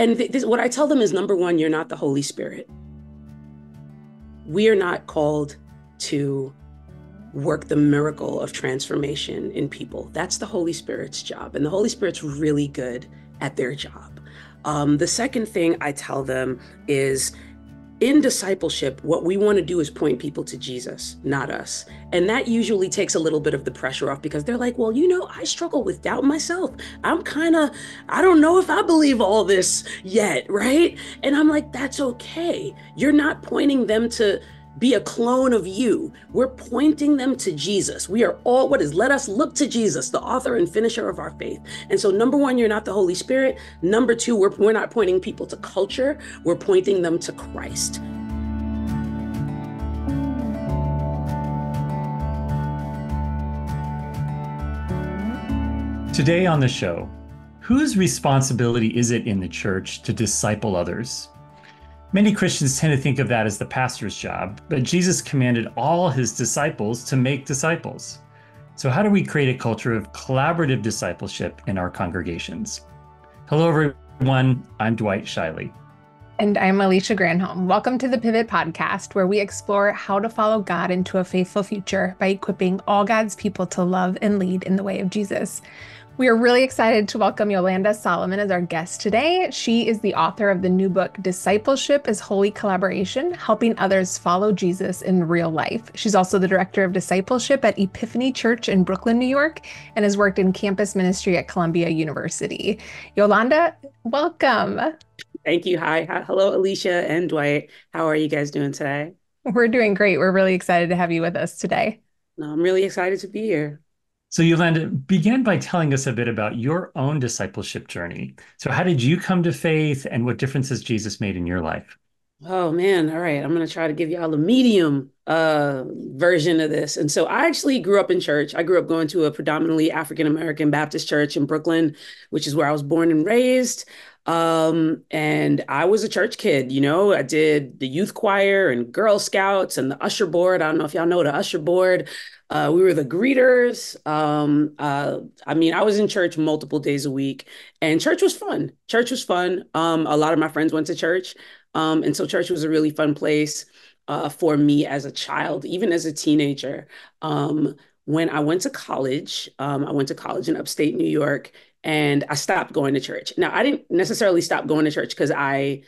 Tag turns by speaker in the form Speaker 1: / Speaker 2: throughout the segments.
Speaker 1: And this, what I tell them is number one, you're not the Holy Spirit. We are not called to work the miracle of transformation in people. That's the Holy Spirit's job. And the Holy Spirit's really good at their job. Um, the second thing I tell them is in discipleship, what we want to do is point people to Jesus, not us. And that usually takes a little bit of the pressure off because they're like, well, you know, I struggle with doubt myself. I'm kind of, I don't know if I believe all this yet, right? And I'm like, that's okay. You're not pointing them to, be a clone of you. We're pointing them to Jesus. We are all what is let us look to Jesus, the author and finisher of our faith. And so, number one, you're not the Holy Spirit. Number two, we're, we're not pointing people to culture, we're pointing them to Christ.
Speaker 2: Today on the show, whose responsibility is it in the church to disciple others? Many Christians tend to think of that as the pastor's job, but Jesus commanded all his disciples to make disciples. So, how do we create a culture of collaborative discipleship in our congregations? Hello, everyone. I'm Dwight Zscheile.
Speaker 3: And I'm Alicia Granholm. Welcome to the Pivot Podcast, where we explore how to follow God into a faithful future by equipping all God's people to love and lead in the way of Jesus. We are really excited to welcome Yolanda Solomon as our guest today. She is the author of the new book, Discipleship as Holy Collaboration Helping Others Follow Jesus in Real Life. She's also the director of discipleship at Epiphany Church in Brooklyn, New York, and has worked in campus ministry at Columbia University. Yolanda, welcome.
Speaker 1: Thank you. Hi. Hello, Alicia and Dwight. How are you guys doing today?
Speaker 3: We're doing great. We're really excited to have you with us today.
Speaker 1: I'm really excited to be here.
Speaker 2: So, Yolanda, begin by telling us a bit about your own discipleship journey. So, how did you come to faith and what difference has Jesus made in your life?
Speaker 1: Oh, man. All right. I'm going to try to give y'all a medium uh, version of this. And so, I actually grew up in church. I grew up going to a predominantly African American Baptist church in Brooklyn, which is where I was born and raised. Um, and I was a church kid, you know, I did the youth choir and Girl Scouts and the usher board. I don't know if y'all know the usher board. Uh, we were the greeters. Um, uh, I mean, I was in church multiple days a week, and church was fun. Church was fun. Um, a lot of my friends went to church, um, and so church was a really fun place uh, for me as a child, even as a teenager. Um, when I went to college, um, I went to college in upstate New York, and I stopped going to church. Now, I didn't necessarily stop going to church because I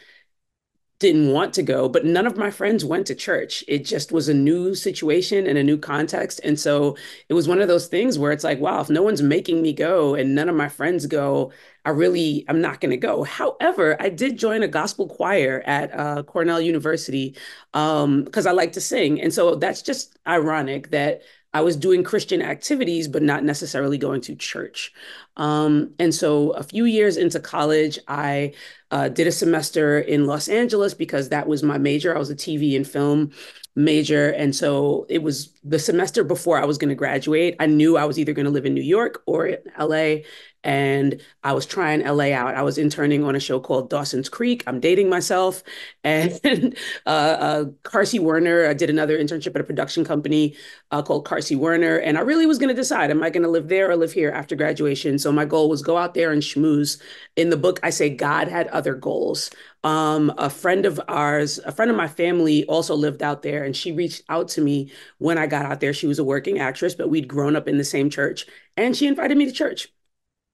Speaker 1: didn't want to go, but none of my friends went to church. It just was a new situation and a new context. And so it was one of those things where it's like, wow, if no one's making me go and none of my friends go, I really, I'm not going to go. However, I did join a gospel choir at uh, Cornell University because um, I like to sing. And so that's just ironic that I was doing Christian activities, but not necessarily going to church. Um, and so a few years into college, I uh, did a semester in Los Angeles because that was my major. I was a TV and film major. And so it was the semester before I was going to graduate. I knew I was either going to live in New York or in LA and I was trying LA out. I was interning on a show called Dawson's Creek. I'm dating myself. And uh, uh, Carsey Werner, I did another internship at a production company uh, called Carsey Werner. And I really was going to decide, am I going to live there or live here after graduation? So my goal was go out there and schmooze. In the book, I say God had other goals. Um, a friend of ours, a friend of my family also lived out there, and she reached out to me when I got out there. She was a working actress, but we'd grown up in the same church, and she invited me to church.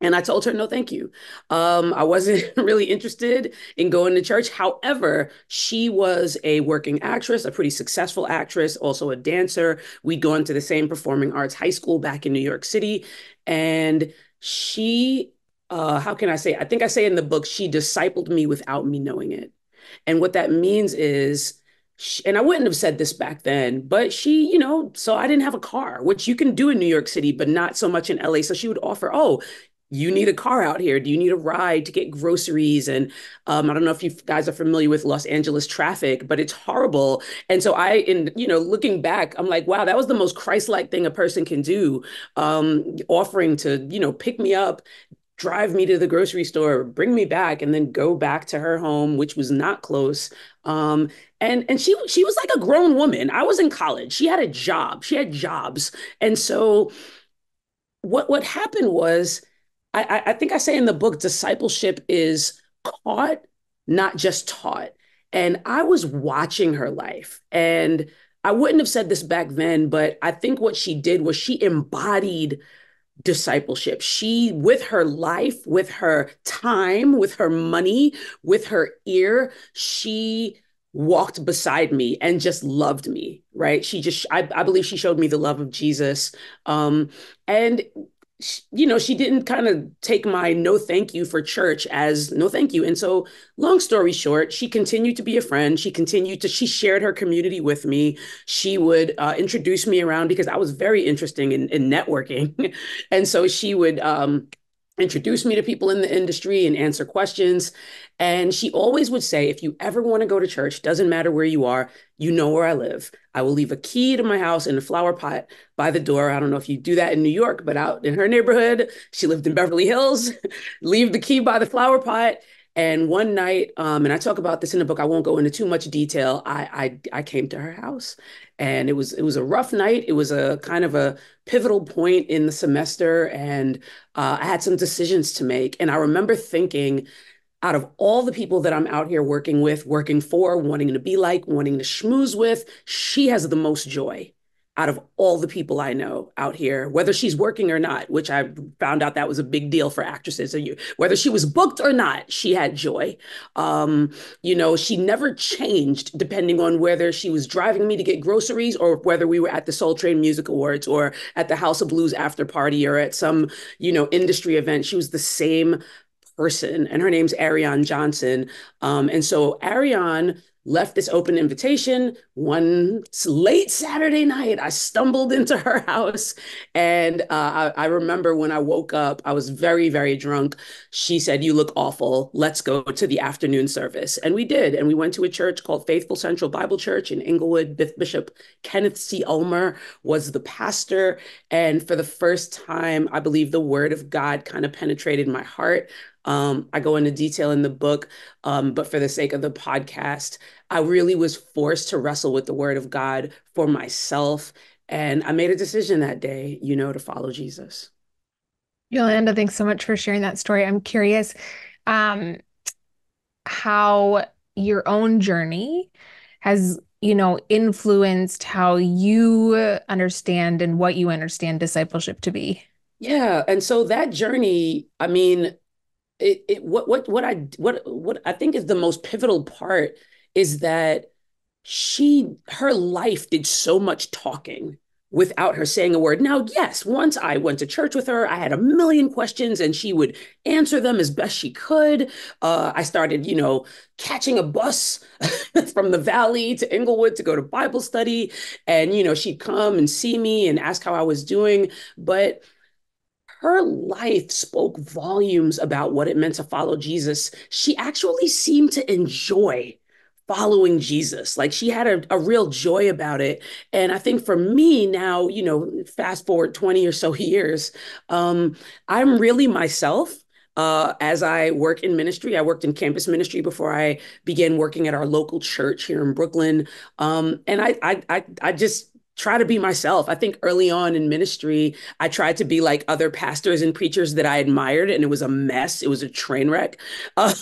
Speaker 1: And I told her, no, thank you. Um, I wasn't really interested in going to church. However, she was a working actress, a pretty successful actress, also a dancer. We'd gone to the same performing arts high school back in New York City. And she, uh, how can I say? I think I say in the book, she discipled me without me knowing it. And what that means is, she, and I wouldn't have said this back then, but she, you know, so I didn't have a car, which you can do in New York City, but not so much in LA. So she would offer, oh, you need a car out here. Do you need a ride to get groceries? And um, I don't know if you guys are familiar with Los Angeles traffic, but it's horrible. And so I, in you know, looking back, I'm like, wow, that was the most Christ-like thing a person can do, um, offering to you know pick me up, drive me to the grocery store, bring me back, and then go back to her home, which was not close. Um, and and she she was like a grown woman. I was in college. She had a job. She had jobs, and so what what happened was I, I think I say in the book, discipleship is caught, not just taught. And I was watching her life. And I wouldn't have said this back then, but I think what she did was she embodied discipleship. She, with her life, with her time, with her money, with her ear, she walked beside me and just loved me right she just I, I believe she showed me the love of jesus um and you know, she didn't kind of take my no thank you for church as no thank you. And so, long story short, she continued to be a friend. She continued to, she shared her community with me. She would uh, introduce me around because I was very interesting in, in networking. and so she would, um, introduce me to people in the industry and answer questions. And she always would say, if you ever want to go to church, doesn't matter where you are, you know where I live. I will leave a key to my house in a flower pot by the door. I don't know if you do that in New York, but out in her neighborhood, she lived in Beverly Hills, leave the key by the flower pot. And one night, um, and I talk about this in the book, I won't go into too much detail. I, I I came to her house and it was it was a rough night. It was a kind of a pivotal point in the semester, and uh, I had some decisions to make. And I remember thinking, out of all the people that I'm out here working with, working for, wanting to be like, wanting to schmooze with, she has the most joy out of all the people I know out here, whether she's working or not, which I found out that was a big deal for actresses. Or you, whether she was booked or not, she had joy. Um, you know, she never changed depending on whether she was driving me to get groceries or whether we were at the Soul Train Music Awards or at the House of Blues after party or at some, you know, industry event. She was the same person, and her name's Ariane Johnson. Um, and so Ariane left this open invitation. One late Saturday night, I stumbled into her house. And uh, I, I, remember when I woke up, I was very, very drunk. She said, You look awful. Let's go to the afternoon service. And we did. And we went to a church called Faithful Central Bible Church in Inglewood. Bishop Kenneth C. Ulmer was the pastor. And for the first time, I believe the word of God kind of penetrated my heart. Um, I go into detail in the book, um, but for the sake of the podcast, I really was forced to wrestle with the word of God for myself. And I made a decision that day, you know, to follow Jesus.
Speaker 3: Yolanda, thanks so much for sharing that story. I'm curious um, how your own journey has, you know, influenced how you understand and what you understand discipleship to be.
Speaker 1: Yeah. And so that journey, I mean, it, it what what what I what what I think is the most pivotal part is that she her life did so much talking without her saying a word. Now, yes, once I went to church with her, I had a million questions and she would answer them as best she could. Uh, I started, you know, catching a bus from the valley to Inglewood to go to Bible study. And, you know, she'd come and see me and ask how I was doing. But her life spoke volumes about what it meant to follow Jesus. She actually seemed to enjoy following Jesus. Like she had a, a real joy about it. And I think for me now, you know, fast forward 20 or so years, um, I'm really myself. Uh, as I work in ministry, I worked in campus ministry before I began working at our local church here in Brooklyn. Um, and I, I, I, I just try to be myself. I think early on in ministry, I tried to be like other pastors and preachers that I admired, and it was a mess. It was a train wreck. Um,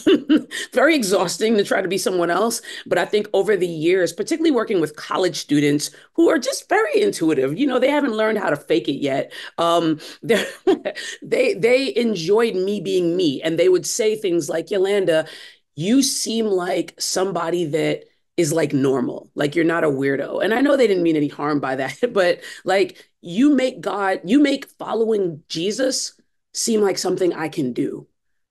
Speaker 1: very exhausting to try to be someone else. But I think over the years, particularly working with college students who are just very intuitive, you know, they haven't learned how to fake it yet. Um, they they enjoyed me being me, and they would say things like, "Yolanda, you seem like somebody that." Is like normal. Like you're not a weirdo. And I know they didn't mean any harm by that, but like you make God, you make following Jesus seem like something I can do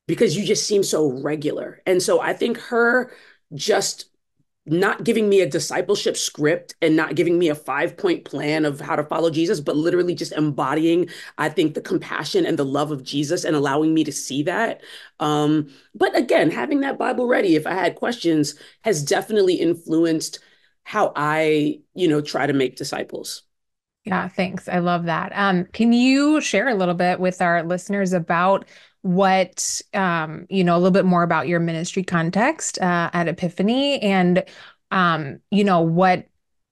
Speaker 1: because you just seem so regular. And so I think her just not giving me a discipleship script and not giving me a five point plan of how to follow Jesus, but literally just embodying, I think, the compassion and the love of Jesus and allowing me to see that. Um, but again, having that Bible ready if I had questions has definitely influenced how I, you know, try to make disciples.
Speaker 3: Yeah, thanks. I love that. Um, can you share a little bit with our listeners about what um, you know a little bit more about your ministry context uh, at epiphany and um, you know what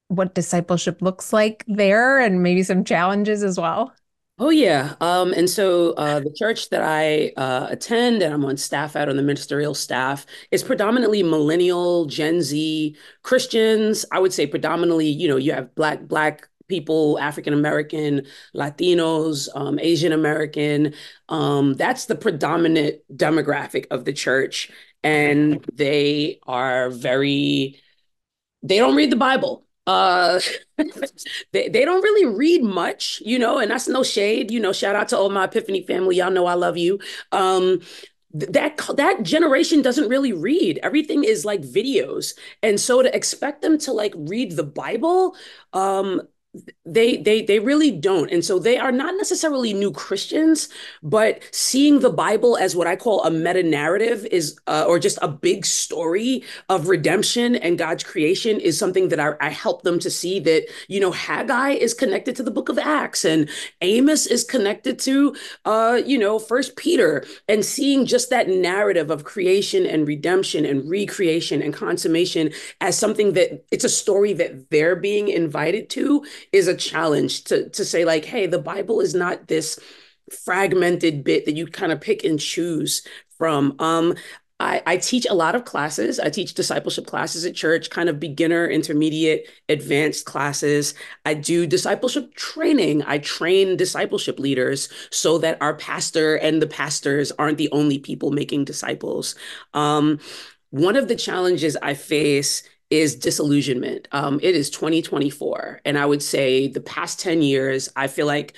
Speaker 3: what discipleship looks like there and maybe some challenges as well
Speaker 1: Oh yeah. Um, and so uh, the church that I uh, attend and I'm on staff at on the ministerial staff is predominantly millennial, Gen Z Christians. I would say predominantly, you know, you have black black people, African American, Latinos, um, Asian American. Um, that's the predominant demographic of the church, and they are very. They don't read the Bible uh they, they don't really read much you know and that's no shade you know shout out to all my epiphany family y'all know i love you um that that generation doesn't really read everything is like videos and so to expect them to like read the bible um they they they really don't. And so they are not necessarily new christians but seeing the bible as what i call a meta narrative is uh, or just a big story of redemption and god's creation is something that I, I help them to see that you know haggai is connected to the book of acts and amos is connected to uh you know first peter. And seeing just that narrative of creation and redemption and recreation and consummation as something that it's a story that they're being invited to is a challenge to to say like, hey, the Bible is not this fragmented bit that you kind of pick and choose from. Um, I, I, teach a lot of classes. I teach discipleship classes at church, kind of beginner, intermediate, advanced classes. I do discipleship training. I train discipleship leaders so that our pastor and the pastors aren't the only people making disciples. Um, one of the challenges I face is disillusionment. Um, it is 2024. And I would say the past 10 years, I feel like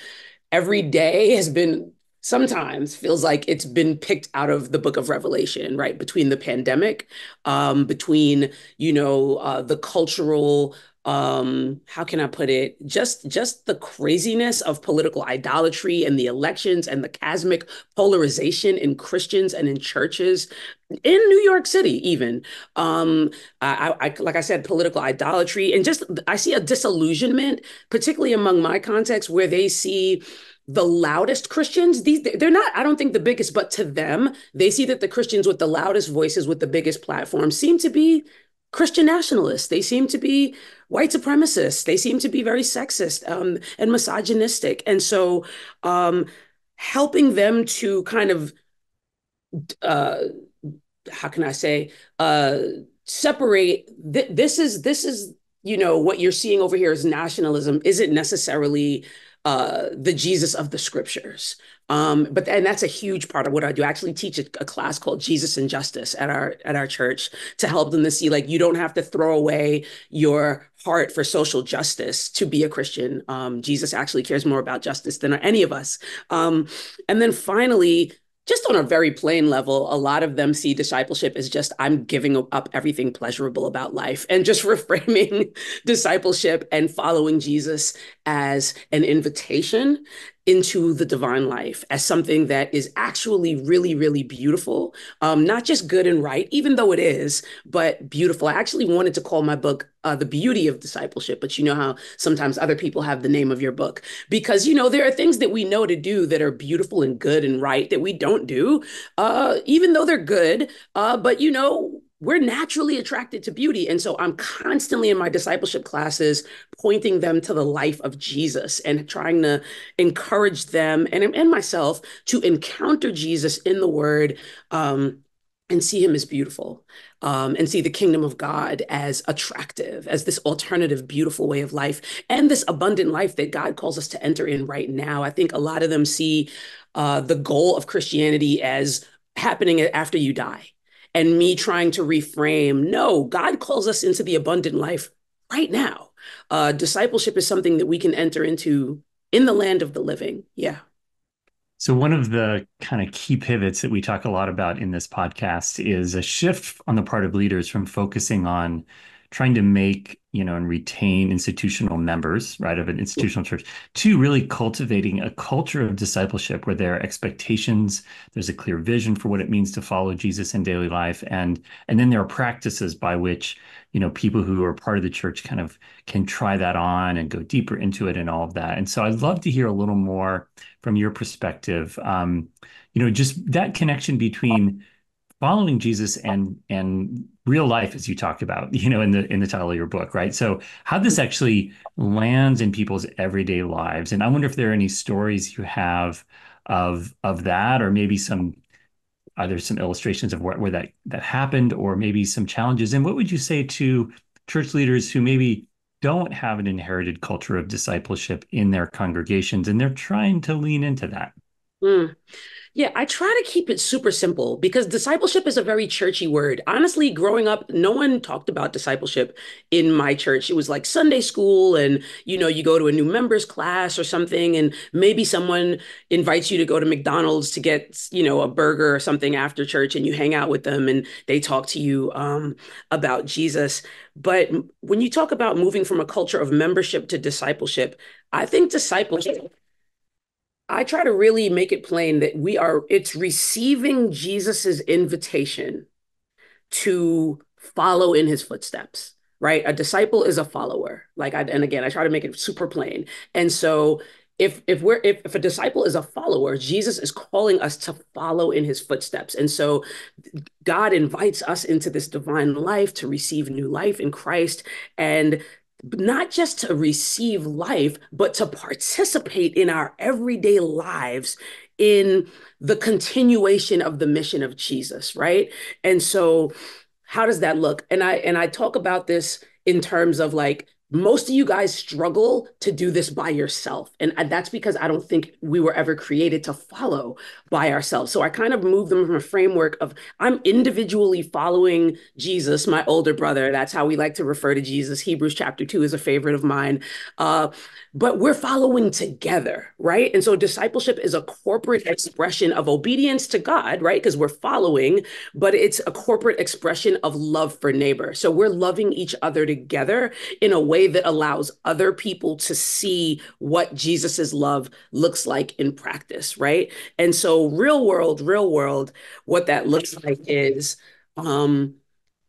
Speaker 1: every day has been sometimes feels like it's been picked out of the book of revelation right between the pandemic um, between you know uh, the cultural um how can i put it? Just just the craziness of political idolatry and the elections and the cosmic polarization in christians and in churches in new york city even. Um I, I like i said political idolatry and just i see a disillusionment particularly among my context where they see the loudest Christians, these they're not, I don't think the biggest, but to them, they see that the Christians with the loudest voices, with the biggest platforms, seem to be Christian nationalists. They seem to be white supremacists. They seem to be very sexist um, and misogynistic. And so, um, helping them to kind of, uh, how can I say, uh, separate. Th- this is this is you know what you're seeing over here is nationalism isn't necessarily uh, the Jesus of the scriptures. Um, but and that's a huge part of what I do. I actually teach a, a, class called Jesus and Justice at our at our church to help them to see like you don't have to throw away your heart for social justice to be a Christian. Um, Jesus actually cares more about justice than any of us. Um, and then finally, just on a very plain level, a lot of them see discipleship as just, I'm giving up everything pleasurable about life and just reframing discipleship and following Jesus as an invitation into the divine life as something that is actually really, really beautiful. Um, not just good and right, even though it is, but beautiful. I actually wanted to call my book uh, The Beauty of Discipleship, but you know how sometimes other people have the name of your book because, you know, there are things that we know to do that are beautiful and good and right that we don't do, uh, even though they're good. Uh, but, you know, we're naturally attracted to beauty. And so I'm constantly in my discipleship classes pointing them to the life of Jesus and trying to encourage them and, and myself to encounter Jesus in the word um, and see him as beautiful um, and see the kingdom of God as attractive, as this alternative, beautiful way of life and this abundant life that God calls us to enter in right now. I think a lot of them see uh, the goal of Christianity as happening after you die and me trying to reframe no, God calls us into the abundant life right now. Uh, discipleship is something that we can enter into in the land of the living. Yeah.
Speaker 2: So, one of the kind of key pivots that we talk a lot about in this podcast is a shift on the part of leaders from focusing on trying to make you know and retain institutional members right of an institutional church to really cultivating a culture of discipleship where there are expectations there's a clear vision for what it means to follow jesus in daily life and and then there are practices by which you know people who are part of the church kind of can try that on and go deeper into it and all of that. And so i'd love to hear a little more from your perspective um, you know just that connection between following Jesus and and real life as you talked about you know in the in the title of your book right? So how this actually lands in people's everyday lives. And i wonder if there are any stories you have of of that or maybe some either some illustrations of where, where that that happened or maybe some challenges? And what would you say to church leaders who maybe don't have an inherited culture of discipleship in their congregations and they're trying to lean into that
Speaker 1: mm. Yeah, I try to keep it super simple because discipleship is a very churchy word. Honestly, growing up, no one talked about discipleship in my church. It was like Sunday school, and you know, you go to a new members class or something, and maybe someone invites you to go to McDonald's to get, you know, a burger or something after church, and you hang out with them and they talk to you um, about Jesus. But when you talk about moving from a culture of membership to discipleship, I think discipleship I try to really make it plain that we are, it's receiving Jesus's invitation to follow in his footsteps, right? A disciple is a follower. Like I, and again, I try to make it super plain. And so if if we're if, if a disciple is a follower, Jesus is calling us to follow in his footsteps. And so God invites us into this divine life to receive new life in Christ. And not just to receive life, but to participate in our everyday lives in the continuation of the mission of Jesus, right? And so how does that look? And I and I talk about this in terms of like most of you guys struggle to do this by yourself. And that's because I don't think we were ever created to follow by ourselves. So I kind of move them from a framework of I'm individually following Jesus, my older brother. That's how we like to refer to Jesus. Hebrews chapter 2 is a favorite of mine. Uh, but we're following together, right? And so discipleship is a corporate expression of obedience to God, right? Because we're following, but it's a corporate expression of love for neighbor. So we're loving each other together in a way that allows other people to see what Jesus's love looks like in practice, right? And so real world, real world, what that looks like is um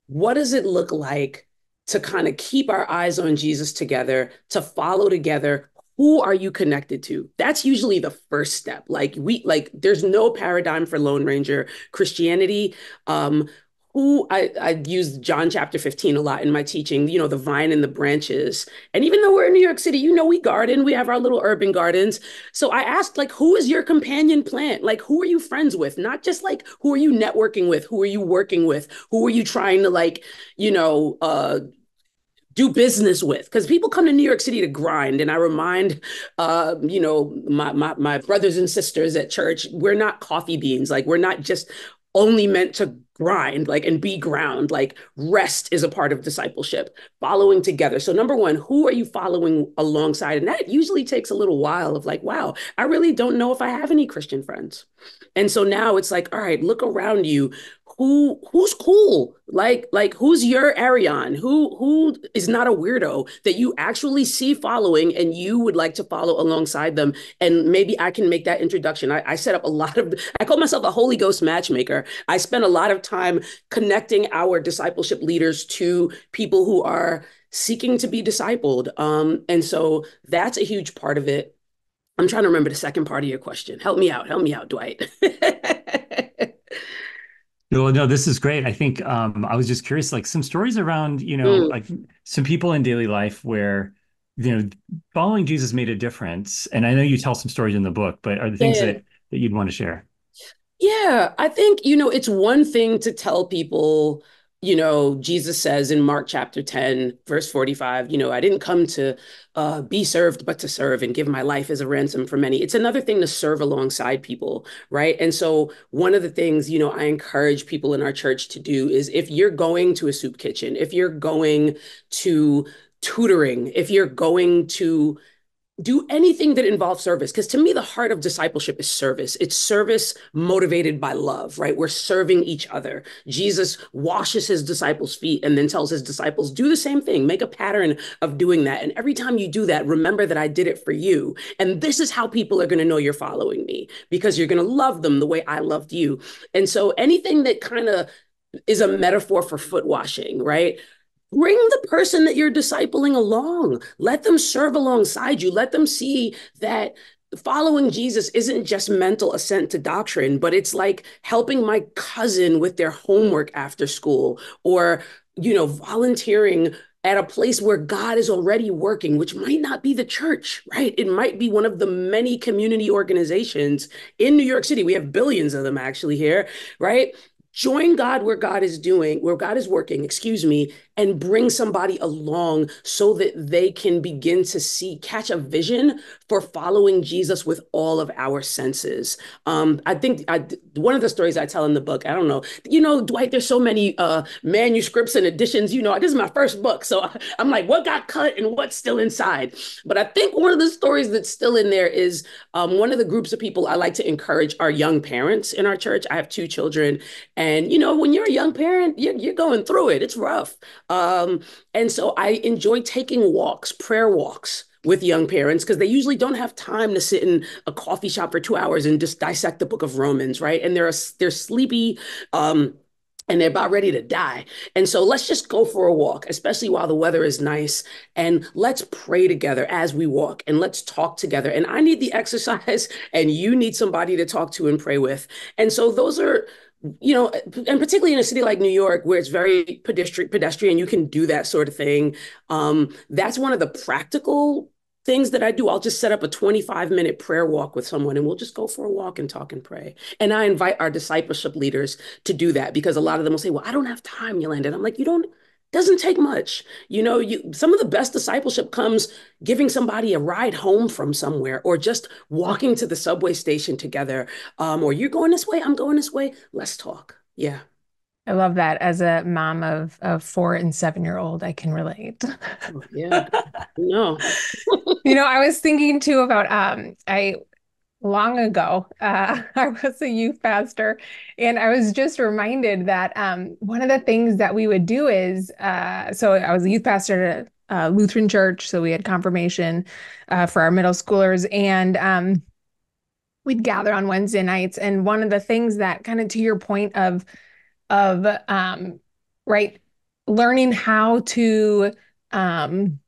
Speaker 1: what does it look like to kind of keep our eyes on Jesus together, to follow together. Who are you connected to? That's usually the first step. Like we like there's no paradigm for Lone Ranger Christianity. Um, who I, I use John chapter 15 a lot in my teaching, you know, the vine and the branches. And even though we're in New York City, you know, we garden, we have our little urban gardens. So I asked, like, who is your companion plant? Like, who are you friends with? Not just like, who are you networking with? Who are you working with? Who are you trying to, like, you know, uh, do business with because people come to New York City to grind. And I remind, uh, you know, my, my, my brothers and sisters at church, we're not coffee beans. Like we're not just only meant to grind like and be ground like rest is a part of discipleship following together. So number one who are you following alongside? And that usually takes a little while of like wow i really don't know if i have any christian friends. And so now it's like all right look around you who who's cool? Like like who's your Ariane? Who who is not a weirdo that you actually see following and you would like to follow alongside them? And maybe i can make that introduction. I, I set up a lot of i call myself a holy ghost matchmaker. I spend a lot of time connecting our discipleship leaders to people who are seeking to be discipled. Um and so that's a huge part of it. I'm trying to remember the second part of your question. Help me out. Help me out dwight
Speaker 2: Well, no, this is great. I think um, I was just curious, like some stories around, you know, mm. like some people in daily life where, you know, following Jesus made a difference. And I know you tell some stories in the book, but are the things yeah. that that you'd want to share?
Speaker 1: Yeah, I think, you know, it's one thing to tell people you know, Jesus says in Mark chapter 10, verse 45, you know, I didn't come to uh, be served, but to serve and give my life as a ransom for many. It's another thing to serve alongside people, right? And so, one of the things, you know, I encourage people in our church to do is if you're going to a soup kitchen, if you're going to tutoring, if you're going to do anything that involves service because to me the heart of discipleship is service. It's service motivated by love right? We're serving each other. Jesus washes his disciples feet and then tells his disciples do the same thing. Make a pattern of doing that. And every time you do that remember that i did it for you. And this is how people are going to know you're following me because you're going to love them the way i loved you. And so anything that kind of is a metaphor for foot washing right Bring the person that you're discipling along. Let them serve alongside you. Let them see that following Jesus isn't just mental assent to doctrine, but it's like helping my cousin with their homework after school or, you know, volunteering at a place where God is already working, which might not be the church, right? It might be one of the many community organizations in New York City. We have billions of them actually here, right? Join God where God is doing, where God is working, excuse me, and bring somebody along so that they can begin to see, catch a vision for following Jesus with all of our senses. Um, I think I, one of the stories I tell in the book, I don't know, you know, Dwight, there's so many uh, manuscripts and editions, you know, this is my first book. So I'm like, what got cut and what's still inside? But I think one of the stories that's still in there is um, one of the groups of people I like to encourage are young parents in our church. I have two children. And, you know, when you're a young parent, you're, you're going through it. It's rough. Um, and so I enjoy taking walks, prayer walks with young parents because they usually don't have time to sit in a coffee shop for two hours and just dissect the book of Romans, right? And they're they're sleepy. Um, and they're about ready to die. And so let's just go for a walk, especially while the weather is nice. And let's pray together as we walk and let's talk together. And I need the exercise, and you need somebody to talk to and pray with. And so those are you know, and particularly in a city like New York, where it's very pedestrian, pedestrian, you can do that sort of thing. Um, that's one of the practical things that I do. I'll just set up a 25 minute prayer walk with someone and we'll just go for a walk and talk and pray. And I invite our discipleship leaders to do that because a lot of them will say, Well, I don't have time, Yolanda. And I'm like, You don't, doesn't take much. You know, you some of the best discipleship comes giving somebody a ride home from somewhere or just walking to the subway station together. Um, or you're going this way, I'm going this way. Let's talk. Yeah.
Speaker 3: I love that. As a mom of of four and seven year old, I can relate.
Speaker 1: Oh, yeah. no.
Speaker 3: you know, I was thinking too about um I long ago. Uh, I was a youth pastor, and I was just reminded that um, one of the things that we would do is uh, so I was a youth pastor at a Lutheran church, so we had confirmation uh, for our middle schoolers, and um, we'd gather on Wednesday nights. And one of the things that, kind of to your point of of um, right, learning how to um,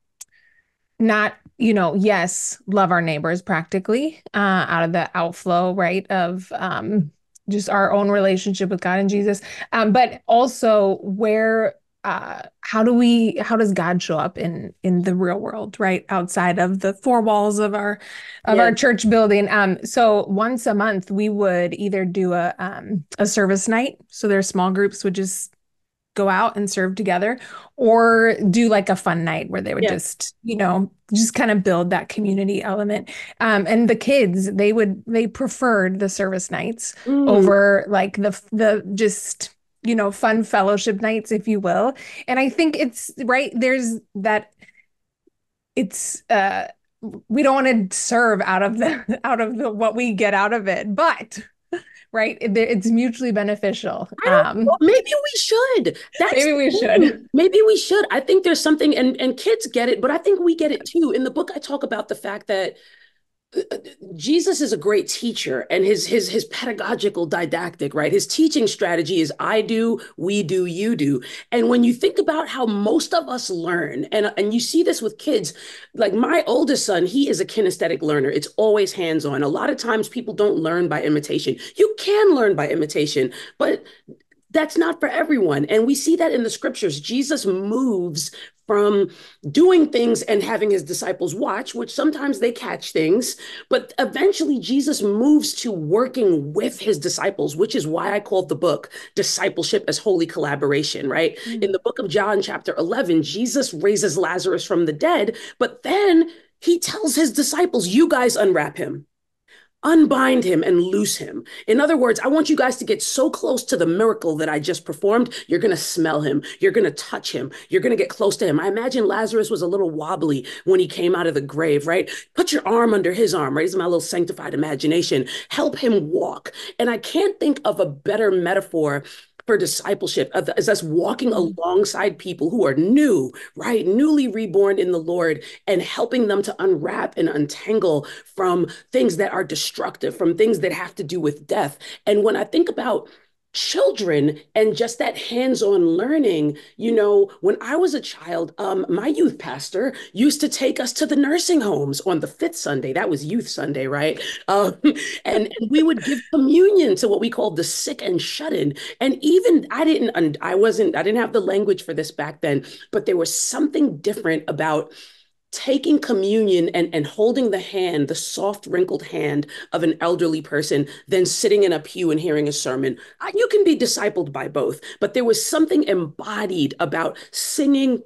Speaker 3: not you know, yes, love our neighbors practically uh, out of the outflow, right, of um, just our own relationship with God and Jesus, um, but also where uh, how do we how does God show up in in the real world, right, outside of the four walls of our of yeah. our church building? Um, so once a month we would either do a um, a service night, so their small groups would just go out and serve together or do like a fun night where they would yeah. just you know just kind of build that community element um, and the kids they would they preferred the service nights mm. over like the the just you know fun fellowship nights if you will and i think it's right there's that it's uh we don't want to serve out of the out of the what we get out of it but right? it's mutually beneficial.
Speaker 1: Um, maybe we should.
Speaker 3: That's maybe we should.
Speaker 1: Maybe we should. I think there's something, and and kids get it, but I think we get it too. In the book, I talk about the fact that Jesus is a great teacher and his his his pedagogical didactic, right? His teaching strategy is I do, we do, you do. And when you think about how most of us learn, and, and you see this with kids, like my oldest son, he is a kinesthetic learner. It's always hands-on. A lot of times people don't learn by imitation. You can learn by imitation, but that's not for everyone. And we see that in the scriptures. Jesus moves from doing things and having his disciples watch, which sometimes they catch things, but eventually Jesus moves to working with his disciples, which is why I called the book Discipleship as Holy Collaboration, right? Mm-hmm. In the book of John, chapter 11, Jesus raises Lazarus from the dead, but then he tells his disciples, You guys unwrap him unbind him and loose him. In other words, I want you guys to get so close to the miracle that I just performed, you're going to smell him, you're going to touch him, you're going to get close to him. I imagine Lazarus was a little wobbly when he came out of the grave, right? Put your arm under his arm, right? This is my little sanctified imagination. Help him walk. And I can't think of a better metaphor for discipleship as us walking mm-hmm. alongside people who are new, right? Newly reborn in the Lord and helping them to unwrap and untangle from things that are destructive, from things that have to do with death. And when I think about children and just that hands-on learning. You know when i was a child um, my youth pastor used to take us to the nursing homes on the fifth sunday. That was youth sunday right? Um, and, and, we would give communion to what we called the sick and shut in and even i didn't i wasn't i didn't have the language for this back then but there was something different about taking communion and, and holding the hand, the soft, wrinkled hand of an elderly person, than sitting in a pew and hearing a sermon. You can be discipled by both, but there was something embodied about singing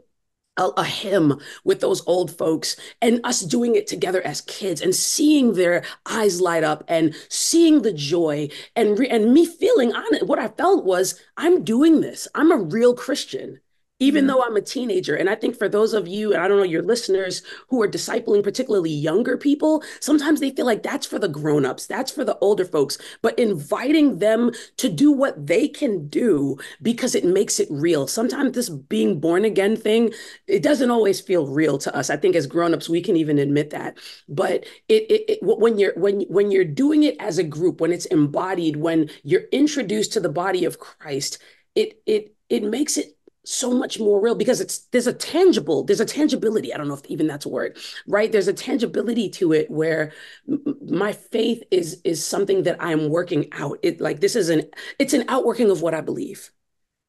Speaker 1: a, a, hymn with those old folks and us doing it together as kids and seeing their eyes light up and seeing the joy and re- and me feeling on it what i felt was i'm doing this. I'm a real christian even though I'm a teenager. And I think for those of you, and I don't know, your listeners who are discipling particularly younger people, sometimes they feel like that's for the grown-ups, that's for the older folks, but inviting them to do what they can do because it makes it real. Sometimes this being born again thing, it doesn't always feel real to us. I think as grown-ups, we can even admit that. But it, it, it when you're when when you're doing it as a group, when it's embodied, when you're introduced to the body of Christ, it it it makes it so much more real because it's there's a tangible there's a tangibility. I don't know if even that's a word right? There's a tangibility to it where my faith is is something that i'm working out. It like this is an it's an outworking of what i believe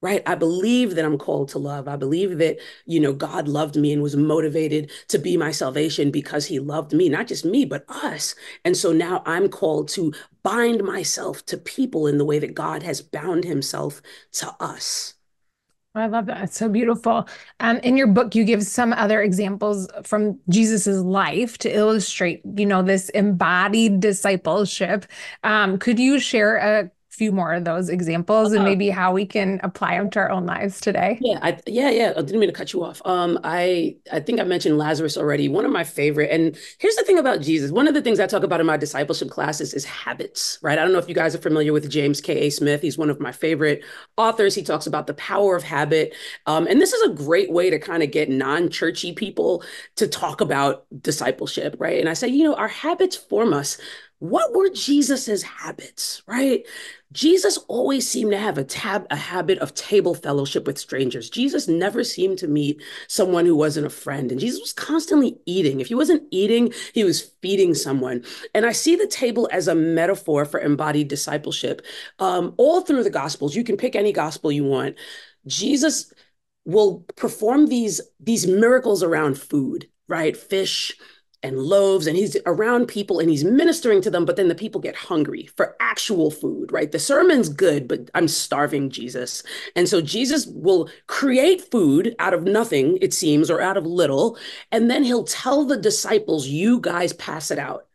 Speaker 1: right? I believe that i'm called to love. I believe that you know god loved me and was motivated to be my salvation because he loved me not just me but us. And so now i'm called to bind myself to people in the way that god has bound himself to us
Speaker 3: I love that. It's so beautiful. Um, in your book, you give some other examples from Jesus's life to illustrate, you know, this embodied discipleship. Um, could you share a few more of those examples uh, and uh-huh. maybe how we can apply them to our own lives today.
Speaker 1: Yeah, I, yeah, yeah. I didn't mean to cut you off. Um, I I think I mentioned Lazarus already. One of my favorite. And here's the thing about Jesus. One of the things I talk about in my discipleship classes is habits. Right. I don't know if you guys are familiar with James K. A. Smith. He's one of my favorite authors. He talks about the power of habit. Um, and this is a great way to kind of get non-churchy people to talk about discipleship. Right. And I say, you know, our habits form us what were Jesus's habits, right? Jesus always seemed to have a tab a habit of table fellowship with strangers. Jesus never seemed to meet someone who wasn't a friend and Jesus was constantly eating. If he wasn't eating, he was feeding someone. And I see the table as a metaphor for embodied discipleship. Um, all through the gospels, you can pick any gospel you want. Jesus will perform these these miracles around food, right? Fish, and loaves and he's around people and he's ministering to them but then the people get hungry for actual food right? The sermon's good but i'm starving jesus. And so jesus will create food out of nothing it seems or out of little and then he'll tell the disciples you guys pass it out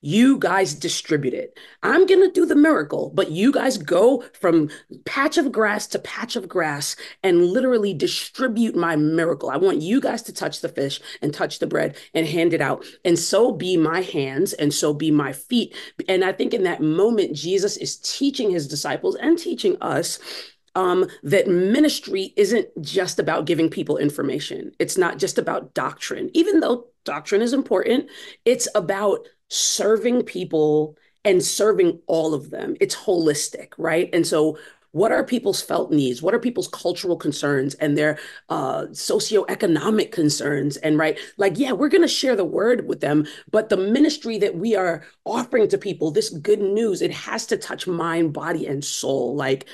Speaker 1: you guys distribute it. I'm going to do the miracle, but you guys go from patch of grass to patch of grass and literally distribute my miracle. I want you guys to touch the fish and touch the bread and hand it out. And so be my hands and so be my feet. And I think in that moment, Jesus is teaching his disciples and teaching us um, that ministry isn't just about giving people information. It's not just about doctrine, even though doctrine is important. It's about serving people and serving all of them. It's holistic, right? And so what are people's felt needs what are people's cultural concerns and their uh, socioeconomic concerns and right like yeah we're going to share the word with them but the ministry that we are offering to people this good news it has to touch mind body and soul like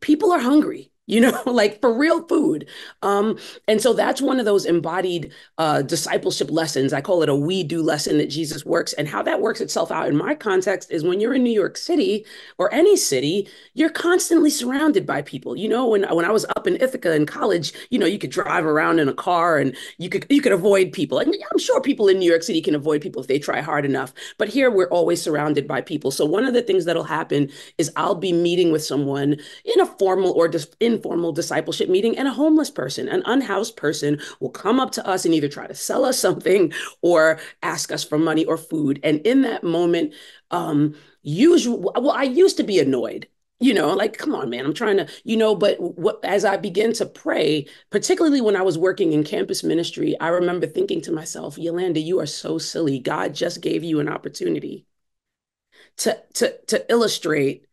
Speaker 1: people are hungry you know, like for real food. Um, and so that's one of those embodied uh, discipleship lessons. I call it a we do lesson that Jesus works. And how that works itself out in my context is when you're in New York City or any city, you're constantly surrounded by people. You know, when when I was up in Ithaca in college, you know, you could drive around in a car and you could you could avoid people. And I'm sure people in New York City can avoid people if they try hard enough. But here we're always surrounded by people. So one of the things that'll happen is I'll be meeting with someone in a formal or just in informal discipleship meeting, and a homeless person, an unhoused person, will come up to us and either try to sell us something or ask us for money or food. And in that moment, um, usually, well, I used to be annoyed you know like come on man i'm trying to you know but what as i began to pray particularly when i was working in campus ministry i remember thinking to myself yolanda you are so silly god just gave you an opportunity to to to illustrate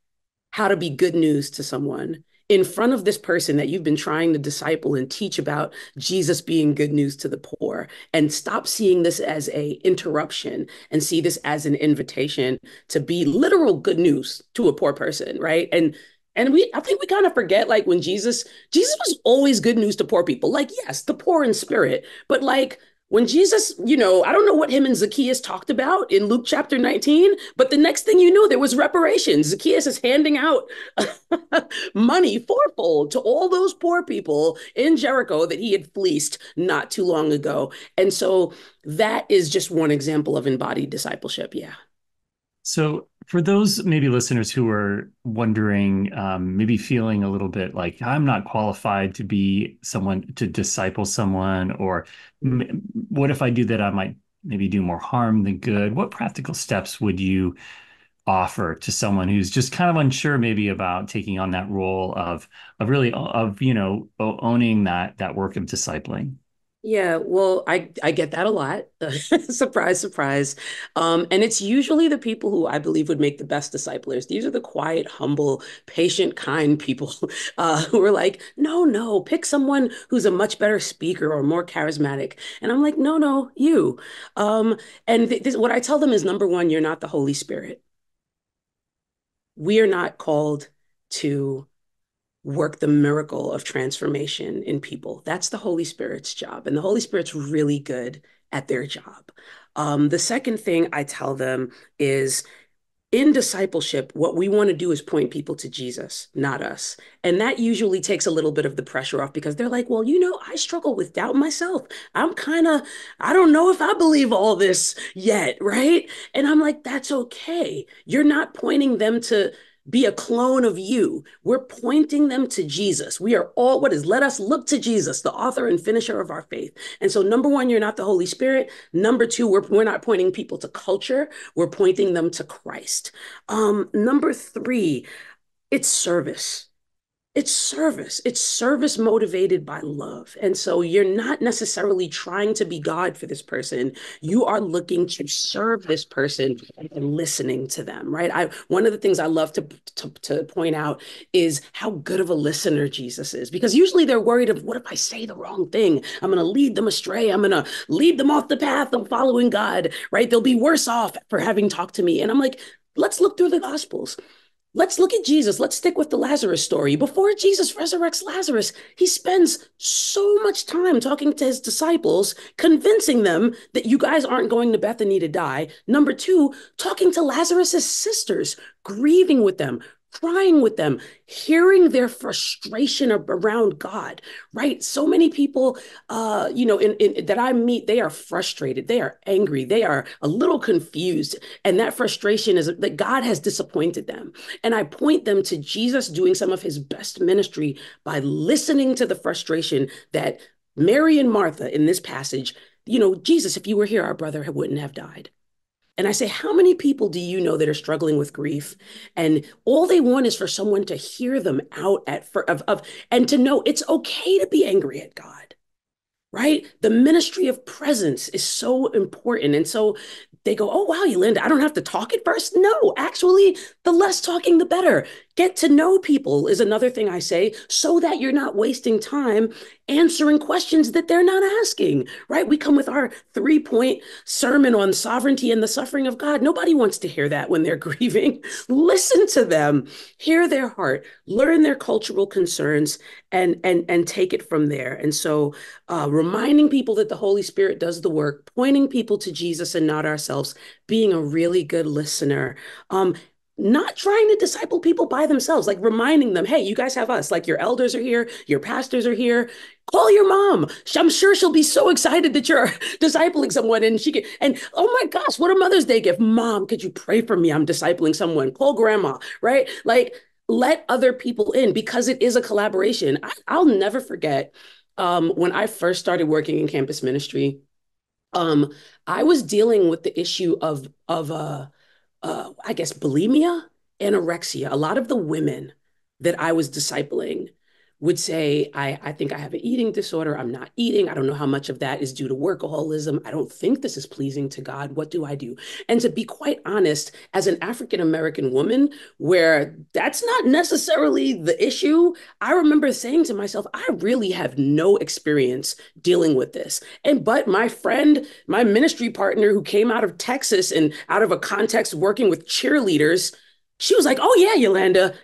Speaker 1: how to be good news to someone in front of this person that you've been trying to disciple and teach about Jesus being good news to the poor. And stop seeing this as a interruption and see this as an invitation to be literal good news to a poor person right? And and we I think we kind of forget like when Jesus Jesus was always good news to poor people. Like yes the poor in spirit but like when Jesus, you know, I don't know what him and Zacchaeus talked about in Luke chapter 19, but the next thing you know, there was reparations. Zacchaeus is handing out money fourfold to all those poor people in Jericho that he had fleeced not too long ago. And so that is just one example of embodied discipleship. Yeah.
Speaker 2: So, for those maybe listeners who are wondering, um, maybe feeling a little bit like I'm not qualified to be someone to disciple someone, or what if I do that? I might maybe do more harm than good. What practical steps would you offer to someone who's just kind of unsure, maybe about taking on that role of of really of you know owning that that work of discipling?
Speaker 1: Yeah, well, I I get that a lot. surprise, surprise. Um, and it's usually the people who I believe would make the best disciplers. These are the quiet, humble, patient, kind people uh, who are like, no, no, pick someone who's a much better speaker or more charismatic. And I'm like, no, no, you. Um, and th- this, what I tell them is number one, you're not the Holy Spirit. We are not called to work the miracle of transformation in people. That's the Holy Spirit's job. And the Holy Spirit's really good at their job. Um, the second thing I tell them is in discipleship, what we want to do is point people to Jesus, not us. And that usually takes a little bit of the pressure off because they're like, well, you know, I struggle with doubt myself. I'm kind of, I don't know if I believe all this yet, right? And I'm like, that's okay. You're not pointing them to, be a clone of you. We're pointing them to Jesus. We are all what is let us look to Jesus, the author and finisher of our faith. And so, number one, you're not the Holy Spirit. Number two, we're, we're not pointing people to culture, we're pointing them to Christ. Um, number three, it's service it's service. It's service motivated by love. And so you're not necessarily trying to be God for this person. You are looking to serve this person and listening to them, right? I one of the things I love to, to, to point out is how good of a listener Jesus is. Because usually they're worried of what if I say the wrong thing? I'm gonna lead them astray. I'm gonna lead them off the path of following God, right? They'll be worse off for having talked to me. And I'm like, let's look through the gospels. Let's look at Jesus. Let's stick with the Lazarus story. Before Jesus resurrects Lazarus, he spends so much time talking to his disciples, convincing them that you guys aren't going to Bethany to die. Number two, talking to Lazarus's sisters, grieving with them, crying with them, hearing their frustration around God, right? So many people, uh, you know, in, in, that I meet, they are frustrated, they are angry, they are a little confused. And that frustration is that God has disappointed them. And I point them to Jesus doing some of his best ministry by listening to the frustration that Mary and Martha in this passage, you know, Jesus, if you were here, our brother wouldn't have died. And I say, how many people do you know that are struggling with grief? And all they want is for someone to hear them out at for, of, of and to know it's okay to be angry at God. Right? The ministry of presence is so important. And so they go, Oh, wow, Yolanda, I don't have to talk at first. No, actually, the less talking, the better. Get to know people is another thing I say, so that you're not wasting time answering questions that they're not asking, right? We come with our three point sermon on sovereignty and the suffering of God. Nobody wants to hear that when they're grieving. Listen to them, hear their heart, learn their cultural concerns, and, and, and take it from there. And so, uh, reminding people that the Holy Spirit does the work, pointing people to Jesus and not ourselves, being a really good listener. Um, not trying to disciple people by themselves, like reminding them, hey, you guys have us. Like your elders are here, your pastors are here. Call your mom. I'm sure she'll be so excited that you're discipling someone. And she can, and oh my gosh, what a Mother's Day gift. Mom, could you pray for me? I'm discipling someone. Call grandma, right? Like let other people in because it is a collaboration. I, will never forget um, when I first started working in campus ministry. Um, I was dealing with the issue of of uh, uh, I guess, bulimia, anorexia. A lot of the women that I was discipling would say, I, I think I have an eating disorder. I'm not eating. I don't know how much of that is due to workaholism. I don't think this is pleasing to God. What do I do? And to be quite honest, as an African American woman, where that's not necessarily the issue, I remember saying to myself, I really have no experience dealing with this. And but my friend, my ministry partner who came out of Texas and out of a context working with cheerleaders, she was like, "Oh yeah, Yolanda,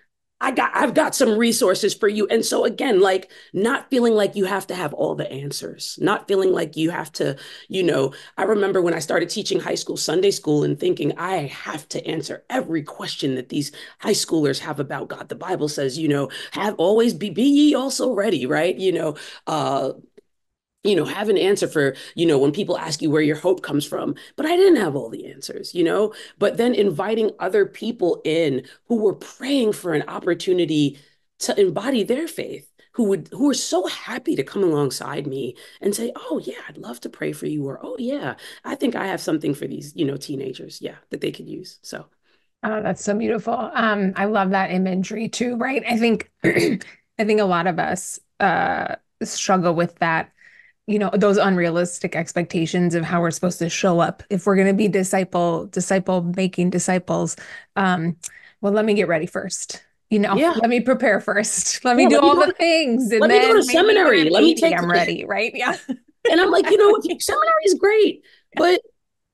Speaker 1: I got I've got some resources for you. And so again, like not feeling like you have to have all the answers, not feeling like you have to, you know, I remember when I started teaching high school Sunday school and thinking I have to answer every question that these high schoolers have about God. The Bible says, you know, have always be be ye also ready, right? You know, uh you know, have an answer for, you know, when people ask you where your hope comes from. But I didn't have all the answers, you know, but then inviting other people in who were praying for an opportunity to embody their faith who would who were so happy to come alongside me and say oh yeah i'd love to pray for you or oh yeah i think i have something for these you know teenagers yeah that they could use so.
Speaker 3: Oh that's so beautiful. Um i love that imagery too right? I think i think a lot of us uh struggle with that you know those unrealistic expectations of how we're supposed to show up. If we're going to be disciple disciple making disciples um well let me get ready first you know? Yeah. let me prepare first. Let me do let all the things
Speaker 1: and let then me go to seminary. Let me take
Speaker 3: i'm ready right? Yeah.
Speaker 1: And i'm like you know seminary is great but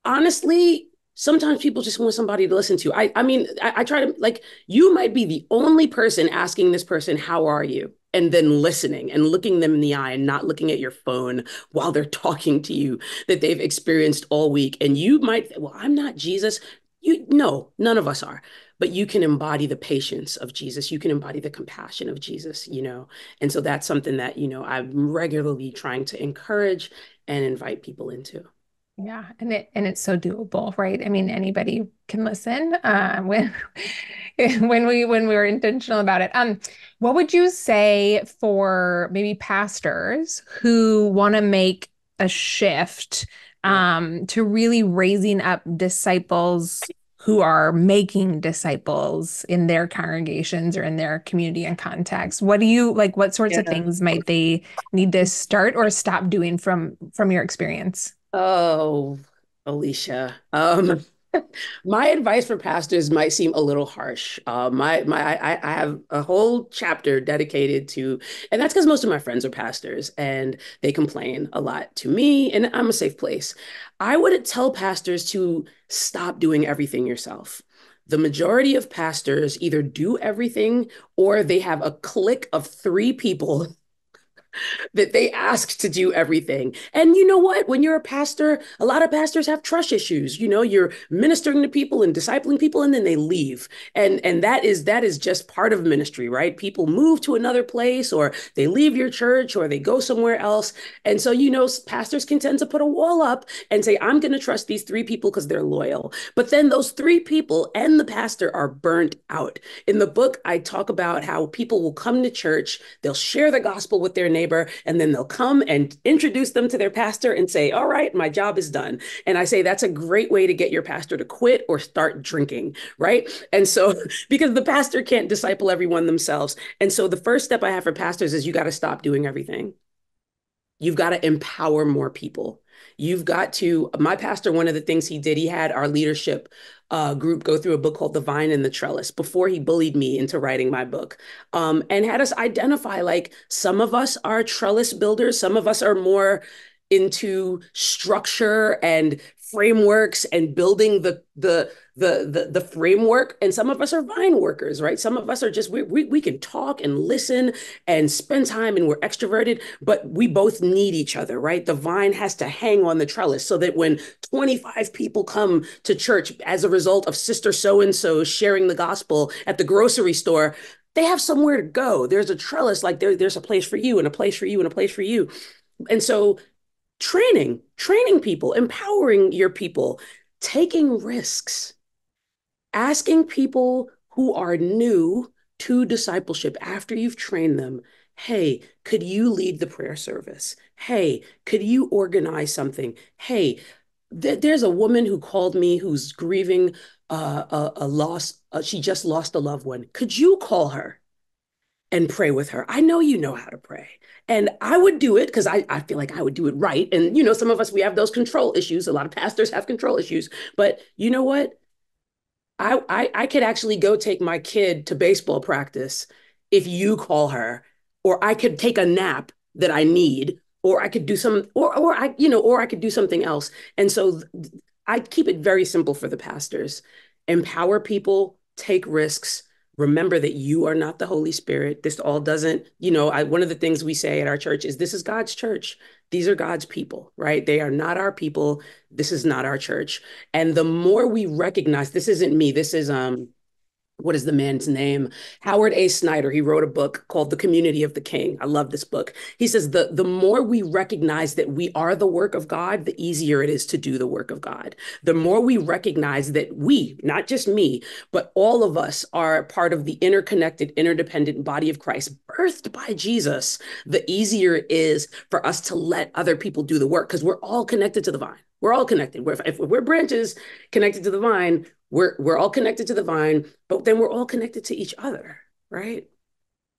Speaker 1: honestly sometimes people just want somebody to listen to i i mean I, I try to like you might be the only person asking this person how are you and then listening and looking them in the eye and not looking at your phone while they're talking to you that they've experienced all week. And you might well i'm not jesus. You no none of us are. But you can embody the patience of jesus. You can embody the compassion of jesus you know? And so that's something that you know i'm regularly trying to encourage and invite people into
Speaker 3: yeah, and it and it's so doable, right? I mean, anybody can listen uh, when when we when we were intentional about it. Um, what would you say for maybe pastors who want to make a shift um, to really raising up disciples who are making disciples in their congregations or in their community and context what do you like what sorts yeah. of things might they need to start or stop doing from from your experience
Speaker 1: Oh, Alicia. Um, my advice for pastors might seem a little harsh. Uh, my my I, I have a whole chapter dedicated to, and that's because most of my friends are pastors and they complain a lot to me, and I'm a safe place. I wouldn't tell pastors to stop doing everything yourself. The majority of pastors either do everything or they have a clique of three people that they ask to do everything. And you know what? When you're a pastor, a lot of pastors have trust issues. You know, you're ministering to people and discipling people and then they leave. And and that is that is just part of ministry, right? People move to another place or they leave your church or they go somewhere else. And so you know, pastors can tend to put a wall up and say I'm going to trust these three people because they're loyal. But then those three people and the pastor are burnt out. In the book I talk about how people will come to church, they'll share the gospel with their neighbors neighbor, and then they'll come and introduce them to their pastor and say, All right, my job is done. And I say that's a great way to get your pastor to quit or start drinking, right? And so, because the pastor can't disciple everyone themselves. And so, the first step I have for pastors is you got to stop doing everything. You've got to empower more people. You've got to, my pastor, one of the things he did, he had our leadership uh, group go through a book called The Vine and the Trellis before he bullied me into writing my book um, and had us identify like some of us are trellis builders, some of us are more into structure and frameworks and building the the the the, the framework. And some of us are vine workers right? Some of us are just we, we we can talk and listen and spend time and we're extroverted but we both need each other right? The vine has to hang on the trellis so that when 25 people come to church as a result of sister so and so sharing the gospel at the grocery store they have somewhere to go. There's a trellis like there, there's a place for you and a place for you and a place for you. And so training, training people, empowering your people, taking risks, asking people who are new to discipleship after you've trained them. Hey, could you lead the prayer service? Hey, could you organize something? Hey, th- there's a woman who called me who's grieving uh, a, a loss. Uh, she just lost a loved one. Could you call her? and pray with her. I know you know how to pray. And I would do it because I, I feel like I would do it right. And, you know, some of us, we have those control issues. A lot of pastors have control issues. But you know what? I, I, I could actually go take my kid to baseball practice if you call her, or I could take a nap that I need, or I could do some, or, or I, you know, or I could do something else. And so I keep it very simple for the pastors empower people, take risks, remember that you are not the holy spirit. This all doesn't you know I, one of the things we say at our church is this is god's church. These are god's people right? They are not our people. This is not our church. And the more we recognize this isn't me. This is um what is the man's name? Howard A. Snyder. He wrote a book called The Community of the King. I love this book. He says the the more we recognize that we are the work of God, the easier it is to do the work of God. The more we recognize that we, not just me, but all of us are part of the interconnected, interdependent body of Christ, birthed by Jesus, the easier it is for us to let other people do the work because we're all connected to the vine. We're all connected. We're, if we're branches connected to the vine, we're we're all connected to the vine, but then we're all connected to each other, right?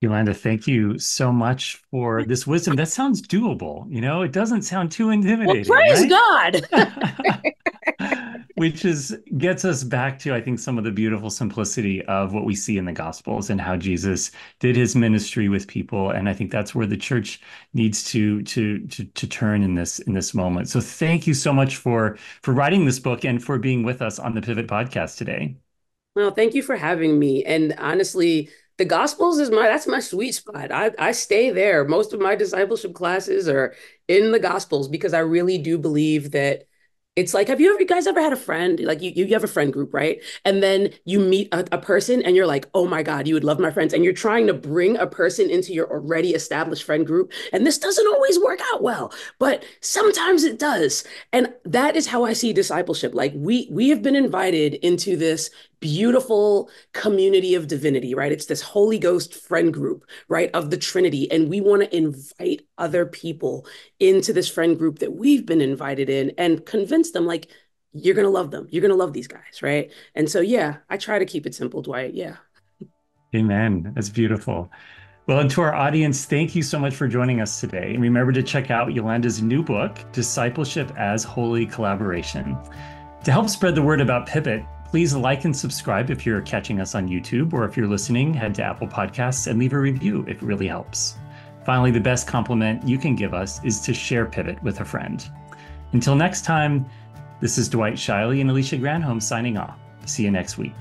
Speaker 2: Yolanda, thank you so much for this wisdom. That sounds doable. You know, it doesn't sound too intimidating.
Speaker 1: Well, praise right?
Speaker 2: God. Which is gets us back to, I think, some of the beautiful simplicity of what we see in the Gospels and how Jesus did his ministry with people. And I think that's where the church needs to to to to turn in this in this moment. So thank you so much for for writing this book and for being with us on the Pivot podcast today.
Speaker 1: Well, thank you for having me. And honestly, the gospels is my that's my sweet spot i i stay there most of my discipleship classes are in the gospels because i really do believe that it's like, have you ever, you guys ever had a friend? Like you, you have a friend group, right? And then you meet a, a, person and you're like, oh my God, you would love my friends. And you're trying to bring a person into your already established friend group. And this doesn't always work out well, but sometimes it does. And that is how I see discipleship. Like we, we have been invited into this beautiful community of divinity, right? It's this Holy Ghost friend group, right, of the Trinity. And we want to invite other people into this friend group that we've been invited in and convince them, like, you're going to love them. You're going to love these guys, right? And so, yeah, I try to keep it simple, Dwight. Yeah.
Speaker 2: Amen. That's beautiful. Well, and to our audience, thank you so much for joining us today. And remember to check out Yolanda's new book, Discipleship as Holy Collaboration. To help spread the word about Pivot, Please like and subscribe if you're catching us on YouTube, or if you're listening, head to Apple Podcasts and leave a review. It really helps. Finally, the best compliment you can give us is to share Pivot with a friend. Until next time, this is Dwight Zscheile and Alicia Granholm signing off. See you next week.